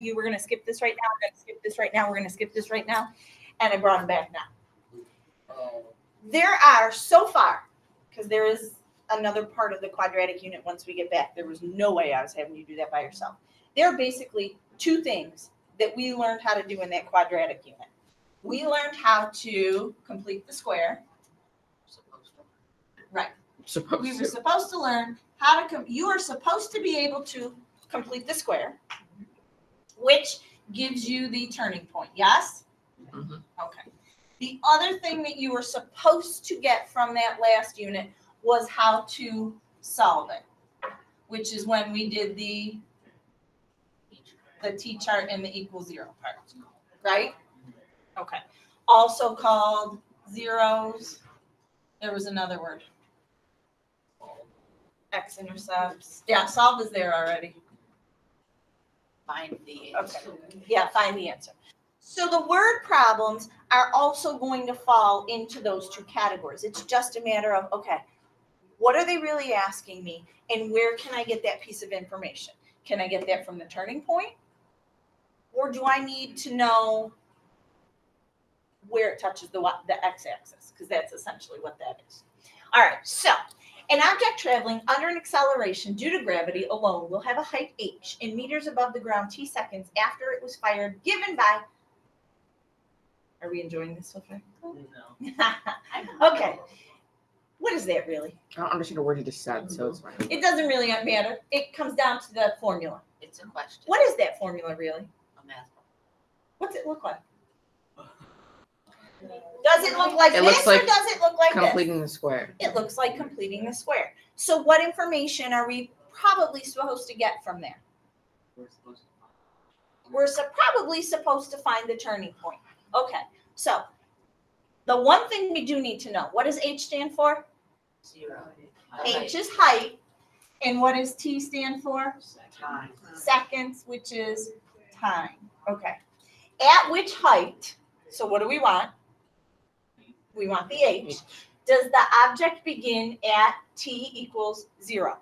you were gonna skip this right now, we're gonna skip this right now, we're gonna skip this right now, and I brought them back now. Oh, There are so far, because there is another part of the quadratic unit once we get back. There was no way I was having you do that by yourself. There are basically two things that we learned how to do in that quadratic unit. We learned how to complete the square. supposed to. Right. Supposed We were to. supposed to learn how to, com- you are supposed to be able to complete the square, which gives you the turning point, yes? Mhm. Okay. The other thing that you were supposed to get from that last unit was how to solve it, which is when we did the, the T chart and the equal zero part, right? Okay. Also called zeros. There was another word. X intercepts. Yeah, solve is there already. Find the. Okay. Yeah, find the answer. So the word problems are also going to fall into those two categories. It's just a matter of, okay, what are they really asking me and where can I get that piece of information? Can I get that from the turning point? Or do I need to know where it touches the, the x-axis? Because that's essentially what that is. All right, so an object traveling under an acceleration due to gravity alone will have a height h in meters above the ground t seconds after it was fired, given by. Are we enjoying this so far? No. okay. What is that really? I don't understand a word you just said, so it's mm-hmm. fine. It doesn't really matter. It comes down to the formula. It's a question. What is that formula really? A math. What's it look like? Does it look like It this looks or does it look like this? Completing the square. It looks like completing the square. So what information are we probably supposed to get from there? We're so probably supposed to find the turning point. Okay, so the one thing we do need to know, what does H stand for? Zero. H is height. And what does T stand for? Time. Seconds, which is time. Okay. At which height, so what do we want? We want the H. Does the object begin at T equals zero?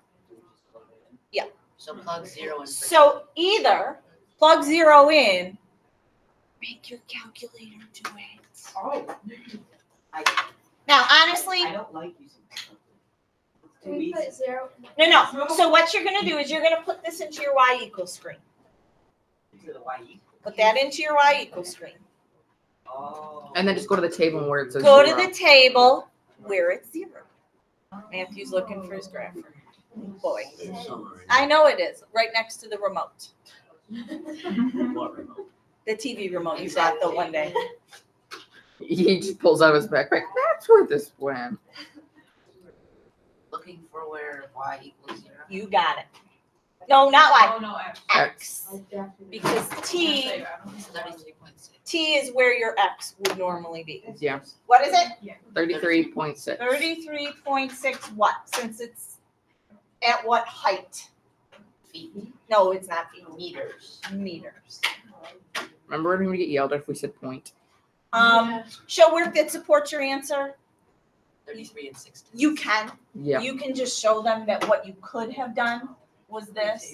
Yeah. So plug zero in. So either plug zero in, make your calculator do it. Oh. Now, honestly, I don't like using. stuff. It's too Can we put zero? no, no. So what you're gonna do is you're gonna put this into your y equals screen. To the Y equal. Put that into your y equals screen. Oh. And then just go to the table where it says Go to zero. the table where it's zero. Matthew's looking for his grapher. Boy, I know it is, right next to the remote, the TV remote you got the one day. He just pulls out his backpack. That's where this went. Looking for where y equals zero. You got it. No, not y, Oh, no, X. x. I definitely- Because T, thirty-three point six. T is where your x would normally be. Yeah. What is it? Thirty-three point six. Thirty-three point six what, since it's at what height? Feet. No, it's not feet, Meters. meters. Remember when we get yelled at if we said point? Um, show work that supports your answer. Thirty-three and sixty. You can, Yeah. you can just show them that what you could have done was this.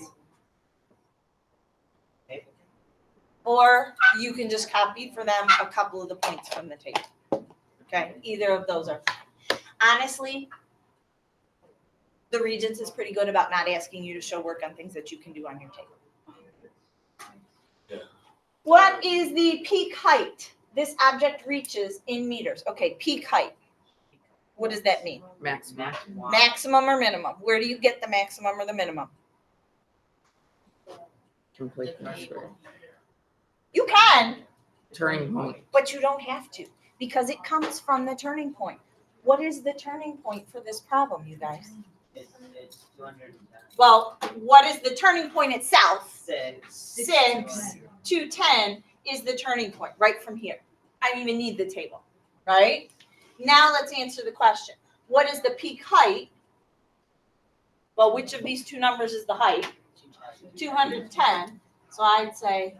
Or you can just copy for them a couple of the points from the table. Okay, either of those are. fine. Honestly, the Regents is pretty good about not asking you to show work on things that you can do on your table. What is the peak height this object reaches in meters? Okay, peak height. What does that mean? Maximum. Maximum or minimum? Where do you get the maximum or the minimum? Complete The the table. square. You can, Turning point. but you don't have to because it comes from the turning point. What is the turning point for this problem, you guys? It's, it's two hundred and ten. Well, what is the turning point itself? Six. Six to 10 is the turning point right from here. I don't even need the table, right? Now let's answer the question. What is the peak height? Well, which of these two numbers is the height? 210. So I'd say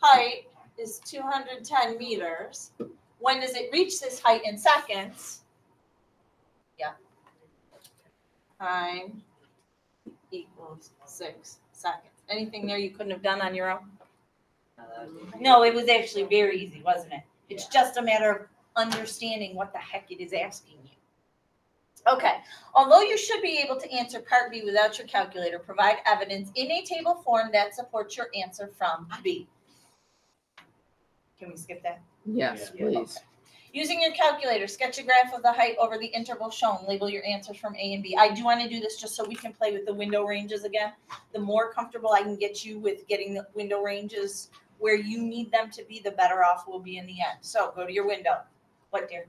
height is 210 meters. When does it reach this height in seconds? Yeah. Time equals six seconds. Anything there you couldn't have done on your own? Be- No, it was actually very easy, wasn't it? It's just a matter of understanding what the heck it is asking you. Okay, although you should be able to answer part B without your calculator, provide evidence in a table form that supports your answer from B. Can we skip that? Yes, Yeah. please. Using your calculator, sketch a graph of the height over the interval shown. Label your answers from A and B. I do want to do this just so we can play with the window ranges again. The more comfortable I can get you with getting the window ranges where you need them to be, the better off we'll be in the end. So go to your window. What dear?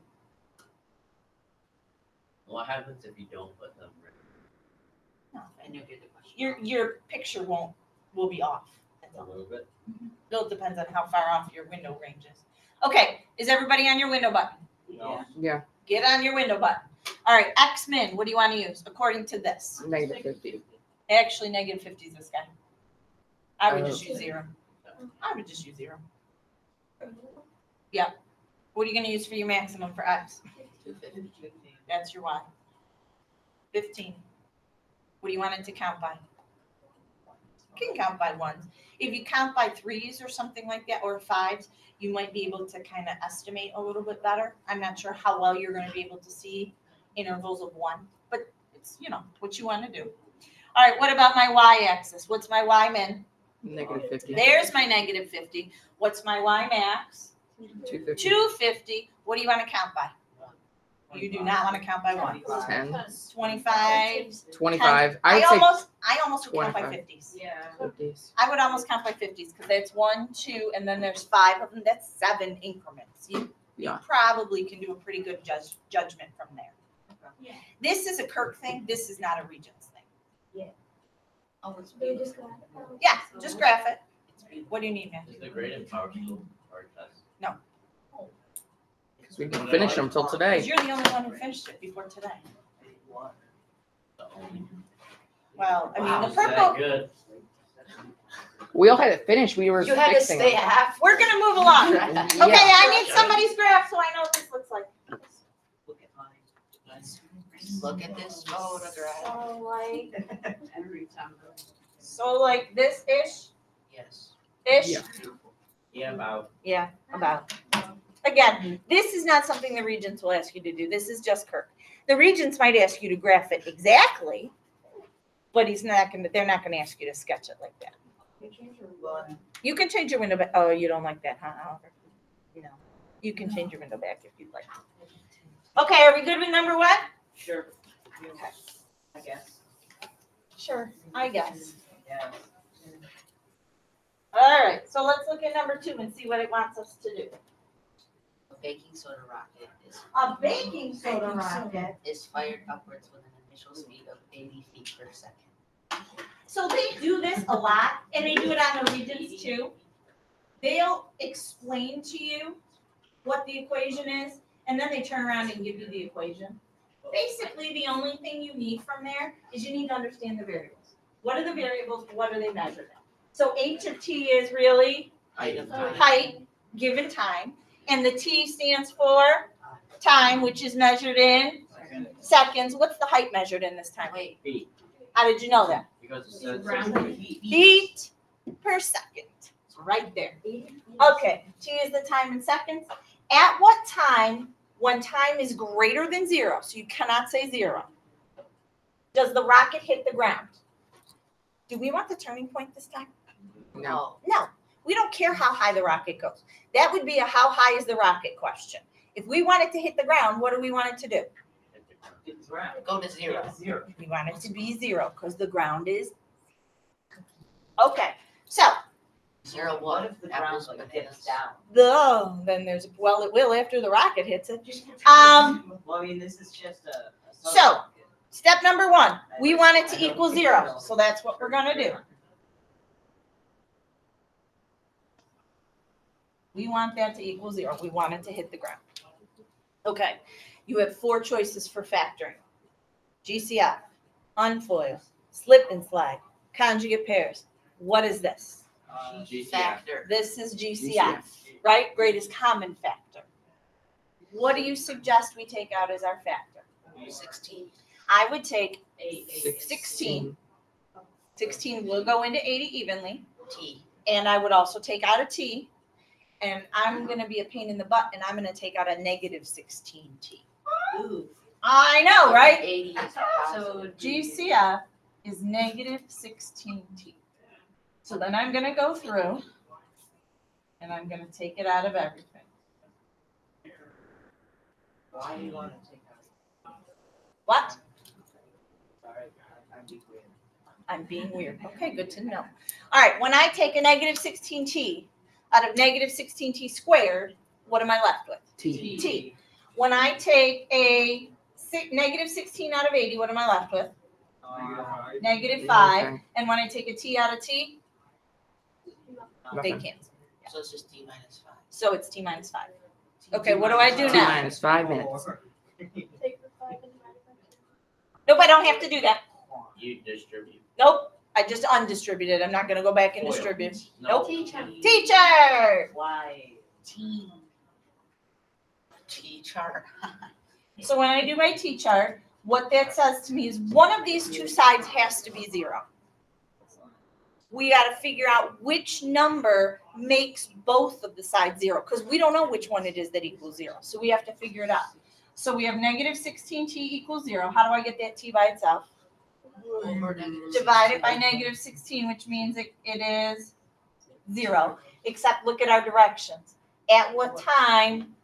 What happens if you don't put them? right? And you'll get the question. Your your picture won't will be off. That's A all. little bit? Mm-hmm. It depends on how far off your window range is. Okay, is everybody on your window button? Yeah. Yeah, Get on your window button. All right, X min, what do you want to use according to this? negative fifty. Actually, negative fifty is this guy. I would just oh, Okay. use zero. I would just use zero. Yep. What are you gonna use for your maximum for X? Two fifty. That's your Y. Fifteen. What do you want it to count by? You can count by ones. If you count by threes or something like that, or fives, you might be able to kind of estimate a little bit better. I'm not sure how well you're gonna be able to see intervals of one, but it's, you know, what you wanna do. All right, what about my Y axis? What's my Y min? Negative fifty. There's my negative fifty. What's my Y max? Two fifty. Two fifty. What do you wanna count by? You do not wanna count by one. Ten. Twenty-five. Twenty-five. I I'd say almost, I almost would count by 25. fifties. Yeah. fifties. I would almost count by fifties, because that's one, two, and then there's five of them, that's seven increments. You, you Yeah. probably can do a pretty good judge, judgment from there. Yeah. This is a Kirk thing, this is not a Regents thing. Oh, it's just got. Yeah, just graph it. What do you need, man? Is the grade in PowerSchool hard test? Because we didn't finish them till today. You're the only one who finished it before today. Well, I mean, Wow, the purple, Good. We all had it finished. We were You had to fixing stay them. half. we're gonna move along. Yeah. Okay, I need somebody's graph, so I know what this looks like. Look at mine. Look at this photograph. So like, so like this-ish, Yes. ish? Yeah. Yeah, about. Yeah, about. Again, mm-hmm. this is not something the regents will ask you to do. This is just Kirk. The regents might ask you to graph it exactly, but he's not gonna, they're not gonna ask you to sketch it like that. You can change your window back. Oh, you don't like that, huh, Oliver? No. You can change your window back if you'd like. Okay, are we good with number one? Sure. Okay. I guess. Sure, I guess. Yeah. All right, so let's look at number two and see what it wants us to do. A baking soda rocket is, A baking soda rocket. is fired upwards with an initial speed of eighty feet per second. So they do this a lot, and they do it on the Regents too. They'll explain to you what the equation is, and then they turn around and give you the equation. Basically, the only thing you need from there is you need to understand the variables. What are the variables, what are they measured in? So H of T is really Height of time. height, given time, and the T stands for time, which is measured in Second. seconds. What's the height measured in this time? Wait, Feet. How did you know that? Because it says. Feet per second. It's right there. Okay, T is the time in seconds. At what time, when time is greater than zero, so you cannot say zero, does the rocket hit the ground? Do we want the turning point this time? No. No, we don't care how high the rocket goes. That would be a how high is the rocket question. If we want it to hit the ground, what do we want it to do? It's round. go to zero. Zero. We want it to be zero because the ground is. Okay, so Zero What one. if the ground apples, like dips down? the then there's well it will after the rocket hits it. Um, Well, I mean, this is just a. a So- Step number one, we want it to equal zero, so that's what we're gonna do. We want that to equal zero. We want it to hit the ground. Okay, you have four choices for factoring. GCF, unfoil, slip and slide, conjugate pairs. What is this? Uh, GCF. Factor. This is GCF, right? Greatest common factor. What do you suggest we take out as our factor? Sixteen. I would take Eight. sixteen Sixteen will go into eighty evenly, T. and I would also take out a t. And I'm gonna be a pain in the butt, and I'm gonna take out a negative sixteen t. Ooh. I know, right? Eighty So. GCF is negative sixteen T. So then I'm gonna go through and I'm gonna take it out of everything. Why do you wanna take out? What? Sorry, I'm being weird. I'm being weird. Okay, good to know. All right, when I take a negative sixteen T out of negative sixteen T squared, what am I left with? T. T. When I take a negative sixteen out of eighty, what am I left with? Uh, Negative five. And when I take a T out of T, they Nothing. cancel. So it's just T minus five. So it's T minus five. Okay, what do I do now? T minus five minutes. Nope, I don't have to do that. You distribute. Nope, I just undistributed. I'm not gonna go back and Foil. distribute. No. Nope. Teacher. Teacher! Why? T. T chart. So when I do my T chart, what that says to me is one of these two sides has to be zero. We gotta figure out which number makes both of the sides zero, because we don't know which one it is that equals zero, so we have to figure it out. So we have negative sixteen T equals zero. How do I get that T by itself? Over negative Divided by 16. negative which means it, it is zero, except look at our directions. At what time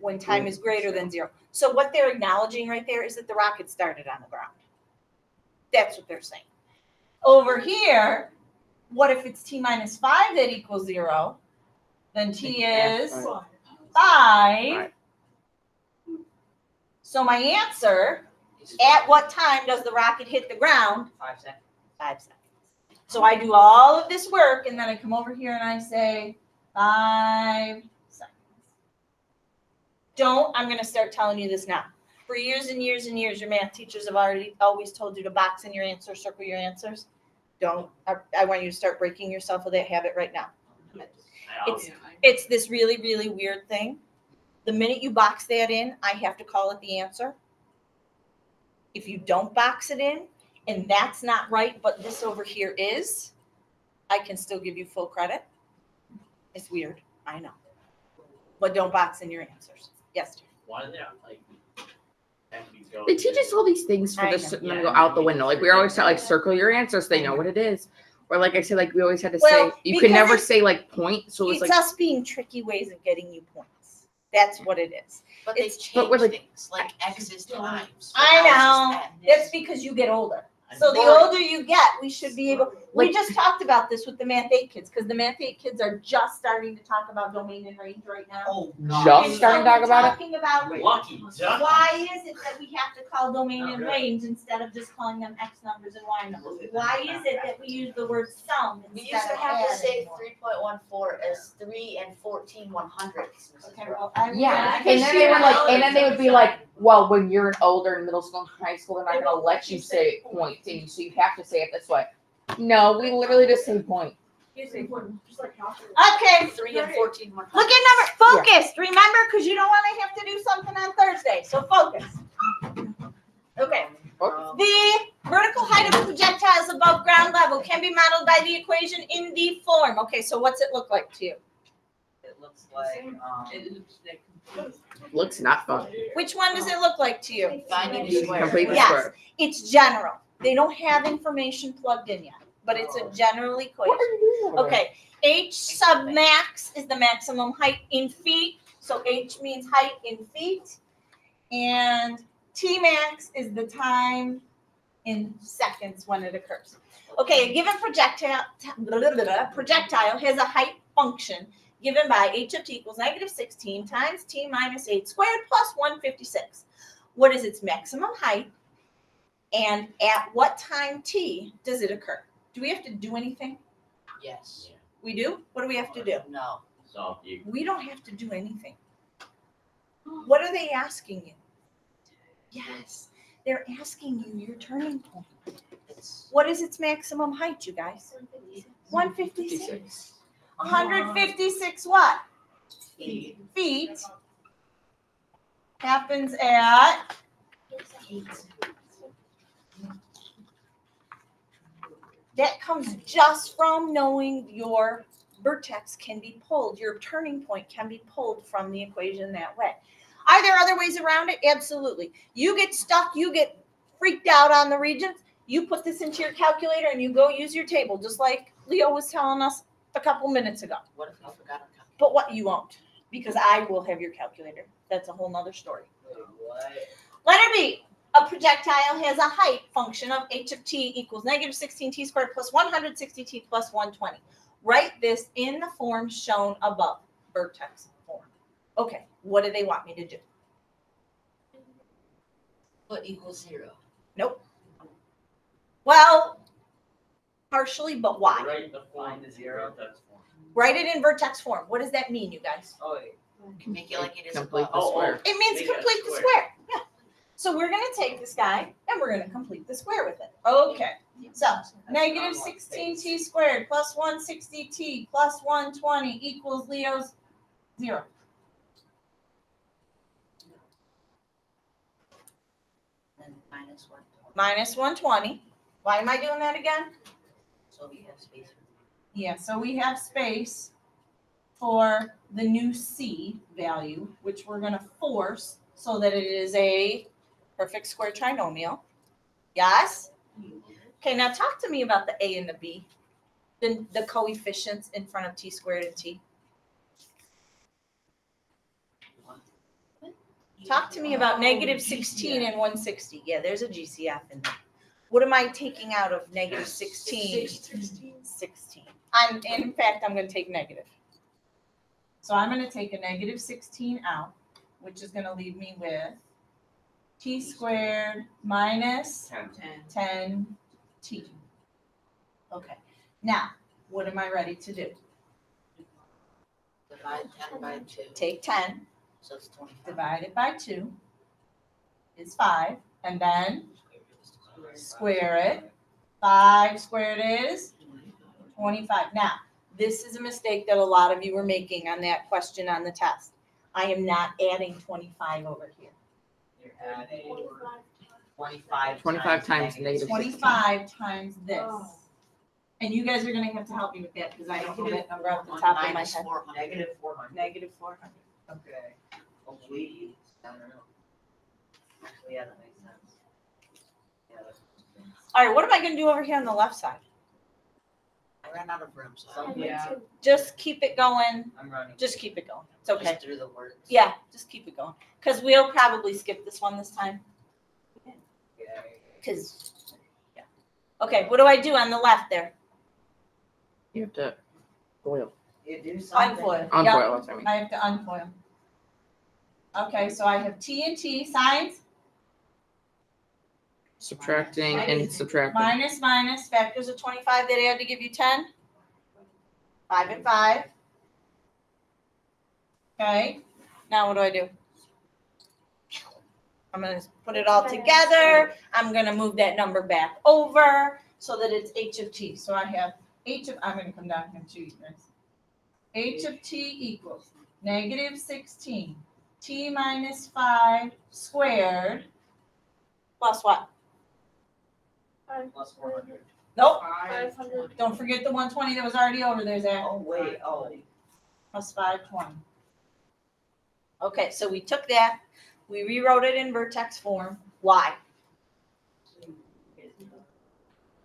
when time is greater than zero. So what they're acknowledging right there is that the rocket started on the ground. That's what they're saying. Over here, what if it's t minus five that equals zero? Then t is five. So my answer, Is at what time does the rocket hit the ground? Five seconds. Five seconds. So I do all of this work and then I come over here and I say five seconds. Don't, I'm gonna start telling you this now. For years and years and years, your math teachers have already always told you to box in your answers, circle your answers. Don't, I, I want you to start breaking yourself of that habit right now. It's, it's this really, really weird thing. The minute you box that in, I have to call it the answer. If you don't box it in, and that's not right, but this over here is, I can still give you full credit. It's weird, I know. But don't box in your answers. Yes, dear. Why do they not like have you go? They teach us all these things for I this know. and then go out the window. Like we always tell, like circle your answers. They know what it is. Or like I said, like we always had to Well, say you could never say like point. So it's It's like us being tricky ways of getting you points. That's what it is. But they it's- but change we're like- things, like X is times. I know. is N. That's because you get older. So the older you get, we should be able, we just talked about this with the math eight kids, because the math eight kids are just starting to talk about domain and range right now. Oh, Just And starting to talk we're about it? Talking about Lucky why is it that we have to call domain and range instead of just calling them X numbers and Y numbers? Why is it that we use the word sum We used to have to say three point one four as three and fourteen one hundredths. Okay, well, I. yeah. And then they were like, and then they would be like, well, when you're an older in middle school and high school, they're not gonna let you say point, and so you have to say it this way. No, we literally just say point. Okay, Three and fourteen one look at number, focused, remember, because you don't want to have to do something on Thursday, so focus. Okay. Um, The vertical height of a projectile above ground level can be modeled by the equation in the form. Okay, so what's it look like to you? It looks like, um. Looks not fun. Which one does it look like to you? Finding the square. Complete the Yes. square. It's general. They don't have information plugged in yet, but it's a oh. general What equation. are you doing? Okay, H sub max is the maximum height in feet, so H means height in feet. And T max is the time in seconds when it occurs. Okay, a given projectile, projectile has a height function given by h of t equals negative 16 times t minus 8 squared plus 156. What is its maximum height? And at what time t does it occur? Do we have to do anything? Yes. We do? What do we have to do? No. Solve you. We don't have to do anything. What are they asking you? Yes, they're asking you your turning point. It's What is its maximum height, you guys? 156. 156 what? eight. Feet happens at That comes just from knowing your vertex can be pulled, your turning point can be pulled from the equation that way. Are there other ways around it? Absolutely. You get stuck, you get freaked out on the Regents, you put this into your calculator and you go use your table, just like Leo was telling us a couple minutes ago. What if you forgot? But what you won't, because I will have your calculator. That's a whole nother story. Wait, what? Letter B, a projectile has a height function of h of t equals negative 16t squared plus 160t plus 120. Write this in the form shown above, vertex form. Okay, what do they want me to do? What equals zero? Nope. Well, partially, but why? Right, the form, Find the zero. That's form. Write it in vertex form. What does that mean, you guys? Oh, wait. Make it like it is Complete above. the Oh, square. It means Make it a complete the square. So we're gonna take this guy and we're gonna complete the square with it. Okay. So negative sixteen t squared plus one sixty t plus one twenty equals Leo's zero. Minus one. Minus one twenty. Why am I doing that again? So we have space. Yeah, so we have space for the new c value, which we're gonna force so that it is a perfect square trinomial. Yes? Okay, now talk to me about the a and the b, the, the coefficients in front of t squared and t. Talk to me about negative sixteen and one sixty. Yeah, there's a GCF in there. What am I taking out of negative sixteen? Sixteen. 16. I'm, in fact, I'm gonna take negative. So I'm gonna take a negative sixteen out, which is gonna leave me with t squared minus ten t. Okay, now, what am I ready to do? Divide ten by two, Take ten, so it's twenty-five. divided by two is five, and then square it. Five squared is twenty-five. Now, this is a mistake that a lot of you were making on that question on the test. I am not adding twenty-five over here. You're twenty-five. 25 times negative. Twenty-five times this. Oh. And you guys are gonna have to help me with that, because I don't know that number off the top of my Minus head. four hundred. Negative four hundred. Negative four hundred. Okay. Hopefully, I don't know. Actually, yeah, that makes sense. Yeah, that's. All right, what am I gonna do over here on the left side? I ran out of room, so I Yeah, Just keep it going, I'm running. just keep it going. It's okay. just threw the words. Yeah, just keep it going. Because we'll probably skip this one this time. Because, yeah. Okay, what do I do on the left there? You have to foil. You do something. Unfoil. Unfoil, that's what I mean. I have to unfoil. Okay, so I have T and T signs, Subtracting and subtracting. minus, minus, factors of twenty-five that add to give you ten. Five and five. Okay, now what do I do? I'm gonna put it all together. I'm gonna move that number back over so that it's h of t. So I have h of, I'm gonna come down here to you guys. h of t equals negative sixteen, t minus five squared plus what? Plus four hundred. Nope, Five hundred. don't forget the one twenty that was already over there, Zach. Oh, wait, oh. plus five twenty. Okay, so we took that, we rewrote it in vertex form. Why?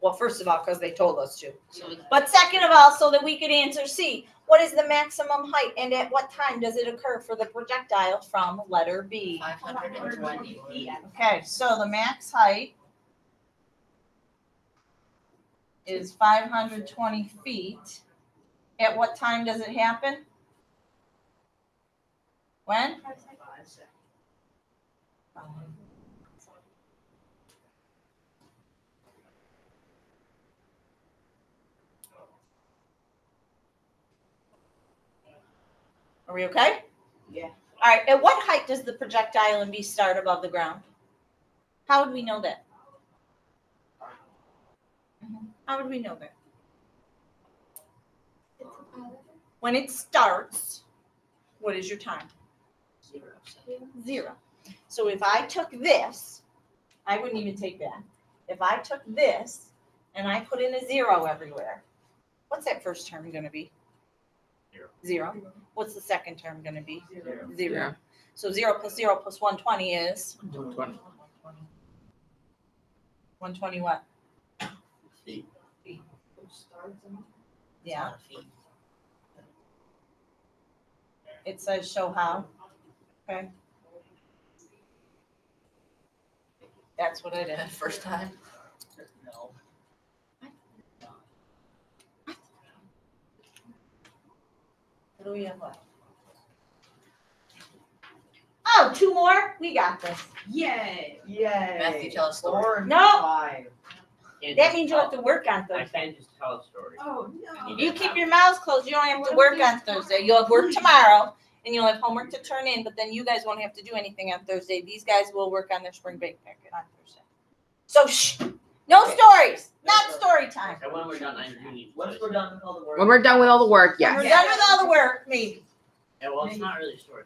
Well, first of all, because they told us to. So it's But second of all, so that we could answer C. What is the maximum height and at what time does it occur for the projectile from letter B? five hundred and twenty feet. Okay, so the max height is five hundred twenty feet. At what time does it happen? When? Are we okay? Yeah. All right, at what height does the projectile and B start above the ground? How would we know that? How would we know that? When it starts, what is your time? Zero. So Zero. So if I took this, I wouldn't even take that. If I took this and I put in a zero everywhere, what's that first term gonna be? Zero. Zero. What's the second term gonna be? Zero. Zero. Yeah. So zero plus zero plus one twenty is Twenty. one twenty what? Feet. Yeah, It's not a fee. it says show how. Okay. That's what it is. First time? No. What do we have left? Oh, two more? We got this. Yay. Yay. Matthew, tell a story. Four and No. five. Can't That means you have to work on I Thursday. can't just tell a story. Oh, no. You keep your mouths closed, you don't have to work on Thursday. You'll have work tomorrow and you'll have homework to turn in, but then you guys won't have to do anything on Thursday. These guys will work on their spring break packet on Thursday. So shh, no stories, not story time. And when we're done, I do need. Once we're done with all the work. When we're done with all the work, When We're done with all the work, maybe. Yeah, well, it's not really stories.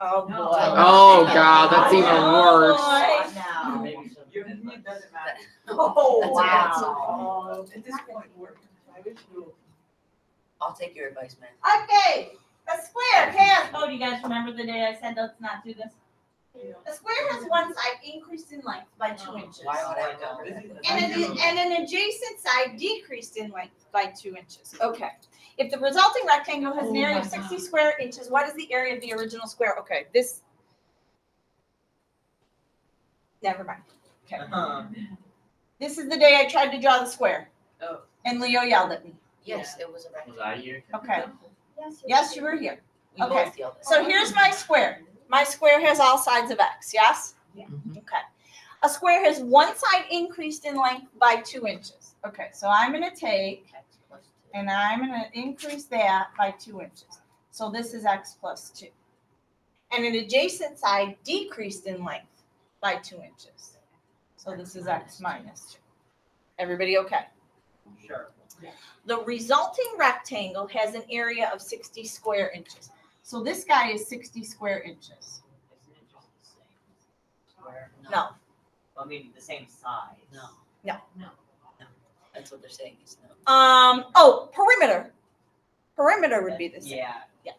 Oh, No. boy. Oh, God, that's even Oh, worse. boy. Now. Maybe some. You're, it doesn't matter. Oh, That's wow. At this point, we're, I wish we I'll take your advice, man. Okay, a square has, oh, do you guys remember the day I said let's not do this? A square has one side increased in length by two oh, inches. Why would I go? And an, and an adjacent side decreased in length by two inches. Okay. If the resulting rectangle has oh, an area of sixty square inches, what is the area of the original square? Okay, this. Never mind. Uh-huh. This is the day I tried to draw the square. Oh. And Leo yelled at me. Yes, it was a record. Was I here? Okay. Yes, you were here. We Okay. both yelled at So here's my square. My square has all sides of x, yes? Mhm. Okay. A square has one side increased in length by two inches. Okay, so I'm gonna take X plus two. and I'm gonna increase that by two inches. So this is x plus two. And an adjacent side decreased in length by two inches. So this is x minus two. Everybody okay? Sure. The resulting rectangle has an area of sixty square inches. So this guy is sixty square inches. Isn't it just the same? Square? No, I mean, the same size. No. No. No. No. That's what they're saying is no. um, oh, perimeter. Perimeter would be the same. Yeah. Yes.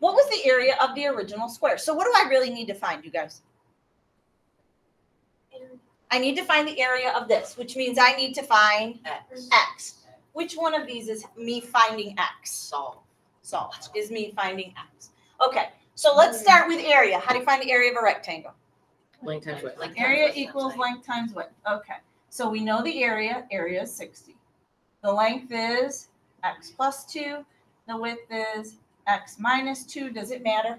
What was the area of the original square? So what do I really need to find, you guys? I need to find the area of this, which means I need to find X. x. Which one of these is me finding x? Solve. So is me finding x. Okay, so let's start with area. How do you find the area of a rectangle? Length times width. Like Area times equals height. length times width. Okay, so we know the area. Area is sixty. The length is x plus two. The width is x minus two. Does it matter?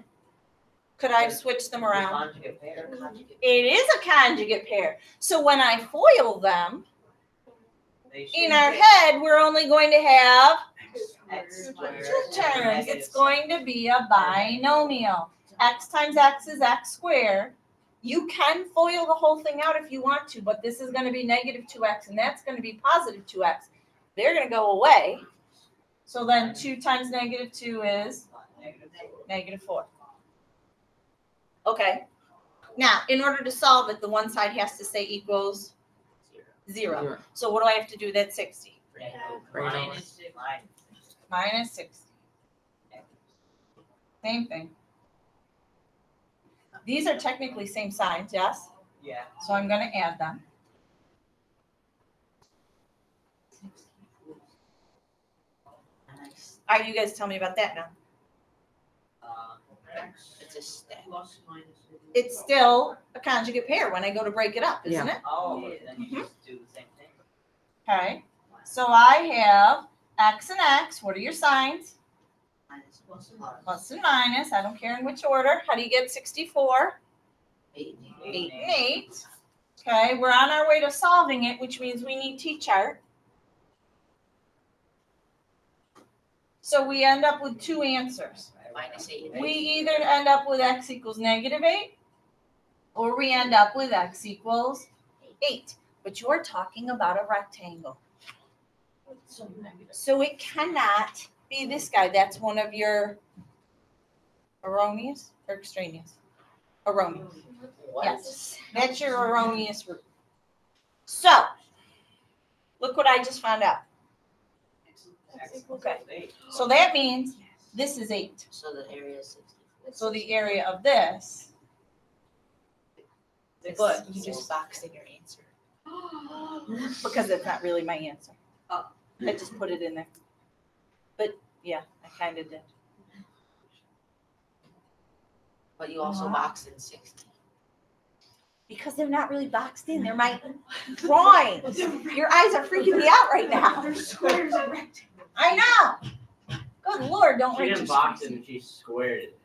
Could I have switched them around? Conjugate pair. conjugate. It is a conjugate pair. So when I FOIL them, in our head, we're only going to have X two terms. It's going to be a binomial. X times X is X squared. You can FOIL the whole thing out if you want to, but this is going to be negative 2X and that's going to be positive 2X. They're going to go away. So then 2 times negative 2 is Negative four. negative 4. Okay. Now, in order to solve it, the one side has to say equals Zero. 0. So what do I have to do? That's 60. Bring it over. Bring it over. Minus, minus. Minus 60. Same thing. These are technically same signs, yes? Yeah. So I'm gonna add them. Nice. All right, you guys tell me about that now. Uh, It's a step. plus minus. It's still a conjugate pair when I go to break it up, isn't it? Oh, then you just do the same thing. Okay, so I have x and x, what are your signs? Minus plus Plus and minus, I don't care in which order. How do you get sixty-four? Eight. Eight and eight. Okay, we're on our way to solving it, which means we need T-chart. So we end up with two answers. Minus eight. We either end up with x equals negative eight, or we end up with x equals eight. But you're talking about a rectangle. So it cannot be this guy. That's one of your erroneous or extraneous? Erroneous. What? Yes, that's your erroneous root. So, Look what I just found out. Okay. So that means this is eight. So the area is sixty. So the area of this. But you just boxed in your answer. Because it's not really my answer. Oh. I just put it in there. But yeah, I kind of did. But you also boxed in sixty. Because they're not really boxed in, they're my drawings. Your eyes are freaking me out right now. They're squares and rectangles. I know. Good lord, don't She write didn't your box scripts. it, she squared it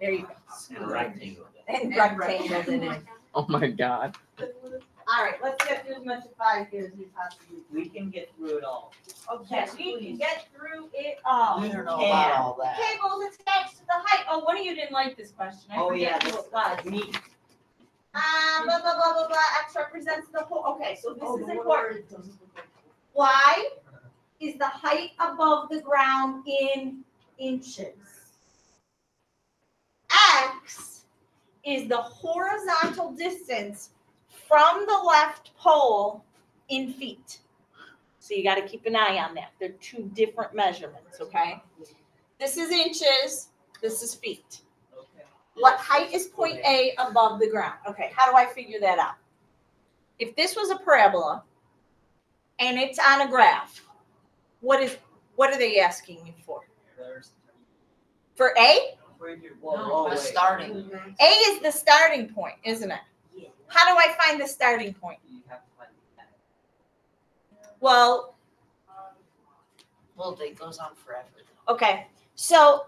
There you go. and rectangled it. And And rectangled it. Oh my god. All right, let's get through as much of five here as we possibly can. We can get through it all. can. Okay, we can get through it all. We don't know Can. about all that. Cables attached to the height. Oh, one of you didn't like this question. I Oh, yeah, forget who this it was. Me. Um, blah, blah, blah, blah, blah, X represents the whole, okay, so Oh, this is important. Y is the height above the ground in inches. X is the horizontal distance from the left pole in feet. So you gotta keep an eye on that. They're two different measurements, okay? This is inches, this is feet. What height is point A above the ground? Okay, how do I figure that out? If this was a parabola and it's on a graph, what is, what are they asking me for? For A? Where'd you, whoa, No, the starting. A is the starting point, isn't it? Yeah. How do I find the starting point? You have to find that. Well, Well, it goes on forever. okay, so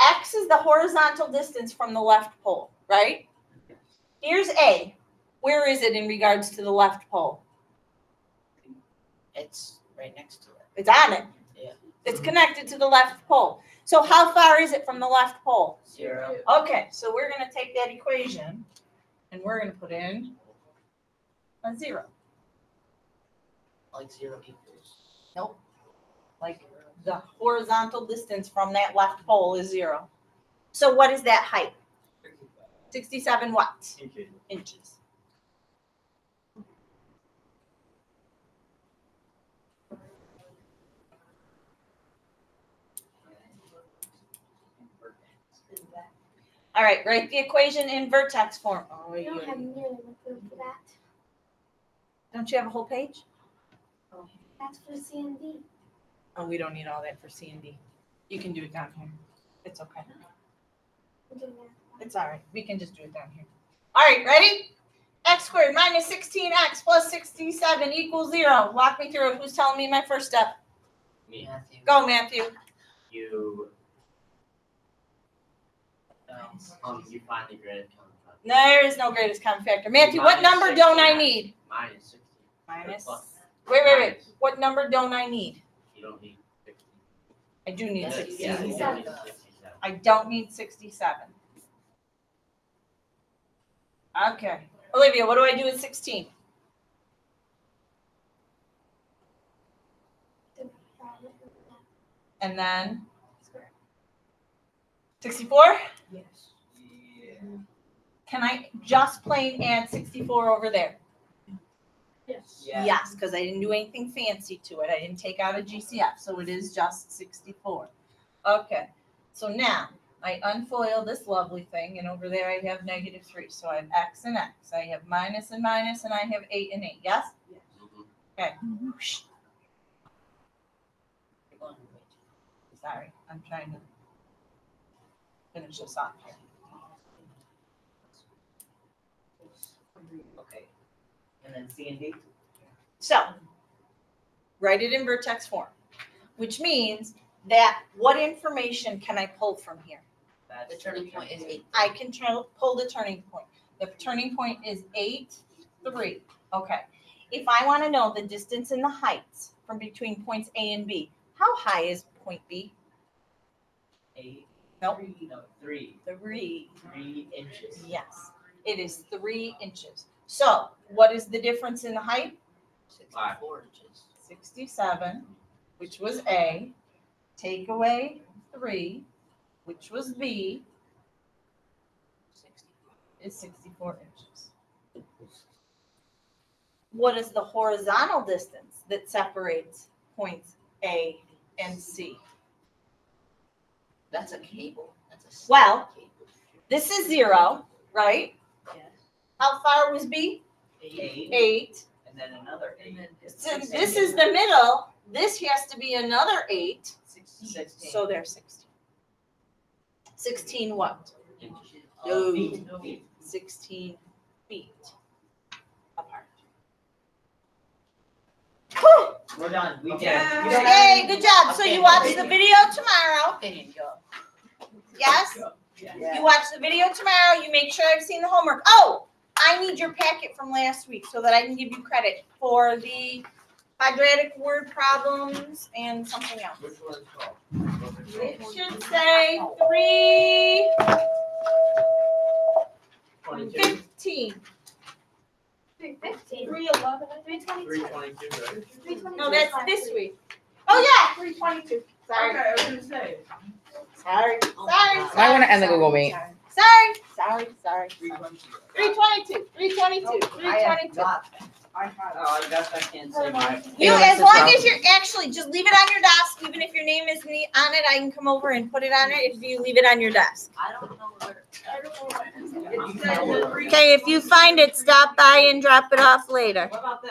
X is the horizontal distance from the left pole, right? Here's A. Where is it in regards to the left pole? It's right next to it. It's on it. Yeah. It's connected to the left pole. So how far is it from the left pole? Zero. Okay, so we're gonna take that equation and we're gonna put in a zero. Like zero equals. Nope. Like the horizontal distance from that left pole is zero. So what is that height? Sixty-seven what? Inches. Inches. All right, write the equation in vertex form. Oh, I don't you- have nearly enough room for that. Don't you have a whole page? Oh. That's for C and D. Oh, we don't need all that for C and D. You can do it down here. It's okay. I'm doing that. It's all right. We can just do it down here. All right, ready? X squared minus sixteen X plus sixty-seven equals zero. Walk me through it. Who's telling me my first step? Me, Matthew. Go, Matthew. you, um, you find the greatest common factor. There is no greatest common factor. Matthew, what Minus number don't I need? Minus sixty. Minus. Plus. Wait, wait, wait. Minus. What number don't I need? You don't need sixty. I do need Yeah, sixteen. Yeah, you don't need 67. sixty-seven. I don't need sixty-seven. Okay. Olivia, what do I do with sixteen? And then sixty-four? Yes. Can I just plain add sixty-four over there? Yes. Yes, because I didn't do anything fancy to it. I didn't take out a GCF, so it is just sixty-four. Okay, so now I unfoil this lovely thing, and over there I have negative three. So I have X and X. I have minus and minus, and I have eight and eight. Yes? Mhm. Okay. Whoosh. You're going way too Sorry, I'm trying to finish this off here. Okay. And then C and D? So, write it in vertex form, which means that what information can I pull from here? That's The turning point is eight. I can tr- pull the turning point. The turning point is eight, three. Okay. If I want to know the distance and the heights from between points A and B, how high is point B? Eight. Nope. Three, no, three. Three. Three inches. Yes, it is three inches. So, what is the difference in the height? Sixty-four inches. 67, which was A. Take away three, which was B, Sixty. is 64 inches. what is the horizontal distance that separates points A and C? That's a cable, that's a. s- Well- cable. This is zero, right? Yes. How far was B? Eight, Eight. and then another And eight, then it's So this is the middle. This has to be another eight. sixteen. So there's sixteen. Sixteen what? inches. No. Feet, feet. Sixteen feet We're done, we did. Yeah. You don't Yay, have- good job. So you watch the video tomorrow. Opinion, go. Yes? Yeah. You watch the video tomorrow. You make sure I've seen the homework. Oh, I need your packet from last week so that I can give you credit for the quadratic word problems and something else. Which one's called? It should say three Twenty-two, fifteen. Three fifteen. Three eleven. Three three twenty-two. twenty-two, right? Three twenty-two. No, that's this week. Oh yeah, three twenty-two. Sorry. Okay, I was gonna say. Sorry. Oh my Sorry. I wanna end the Google Meet. Sorry. Sorry. Sorry. Three twenty-two. Three twenty-two. Three twenty-two. Three twenty-two. I have. Oh, I guess I can't say my. You, as long wrong. as you're actually, just leave it on your desk, even if your name isn't on it, I can come over and put it on it if you leave it on your desk. I don't know where. Okay, if you find it, stop by and drop it off later. What about?